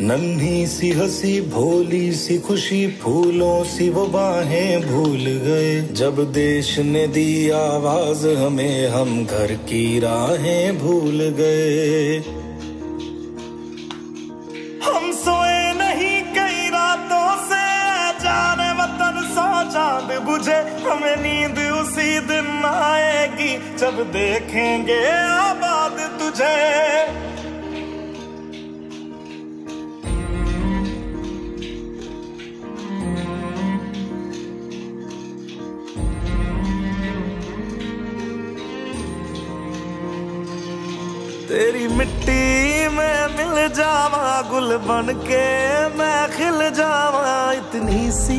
नन्ही सी हँसी भोली सी खुशी फूलों सी वो बाहें भूल गए। जब देश ने दी आवाज़, हमें हम घर की राहें भूल गए। हम सोए बुझे हमें नींद उसी दिन आएगी। जब देखेंगे आबाद तुझे। तेरी मिट्टी में मिल जावा, गुल बन के मैं खिल जावा। इतनी सी